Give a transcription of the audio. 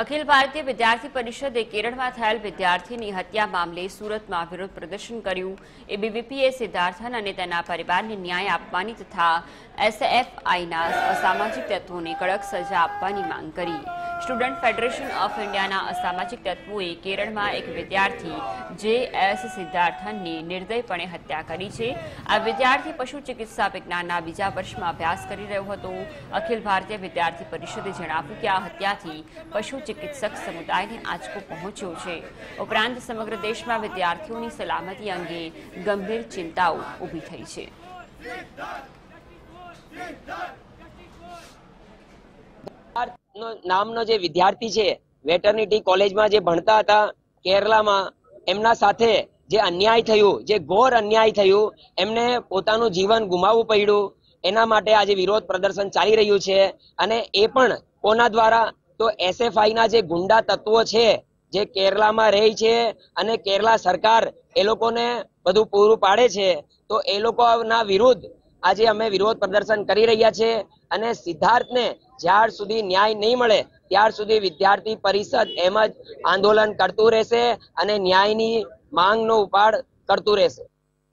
અખિલ ભારતીય વિદ્યાર્થી પરિષદે કેરળમાં થયેલ વિદ્યાર્થીની હત્યા મામલે સુરતમાં વિરોધ પ્રદર્શન કર્યું. એ એબીવીપીએ સિદ્ધાર્થન અને તેના પરિવારને ન્યાય આપવાની તથા એસએફઆઈના અસામાજિક તત્વોને કડક સજા આપવાની માંગ કરી. સ્ટુડન્ટ ફેડરેશન ઓફ ઇન્ડિયાના અસામાજિક તત્વોએ કેરળમાં એક વિદ્યાર્થી જે એસ સિદ્ધાર્થનની નિર્દયપણે હત્યા કરી છે. આ વિદ્યાર્થી પશુ ચિકિત્સા વિજ્ઞાનના બીજા વર્ષમાં અભ્યાસ કરી રહ્યો હતો. અખિલ ભારતીય વિદ્યાર્થી પરિષદે જણાવ્યું કે આ હત્યાથી પશુ ચિકિત્સક સમુદાયને આંચકો પહોંચ્યો છે. ઉપરાંત સમગ્ર દેશમાં વિદ્યાર્થીઓની સલામતી અંગે ગંભીર ચિંતાઓ ઊભી થઈ છે નો નામનો જે વિદ્યાર્થી છે, વેટરનિટી કોલેજમાં જે ભણતા હતા કેરલામાં, એમના સાથે જે અન્યાય થયું, જે ઘોર અન્યાય થયું, એમને પોતાનું જીવન ગુમાવવું પડ્યું. એના માટે આજે વિરોધ પ્રદર્શન ચાલી રહ્યું છે અને એ પણ કોના દ્વારા? તો એસએફઆઈ ના જે ગુંડા તત્વો છે, જે કેરલામાં રહે છે અને કેરલા સરકાર એ લોકોને બધું પૂરું પાડે છે, તો એ લોકોના વિરુદ્ધ આજે અમે વિરોધ પ્રદર્શન કરી રહ્યા છે અને સિદ્ધાર્થને જ્યાર સુધી ન્યાય નહીં મળે, ત્યાર સુધી વિદ્યાર્થી પરિષદ એમ જ આંદોલન કરતું રહેશે અને ન્યાયની માંગનો ઉપાડ કરતું રહેશે.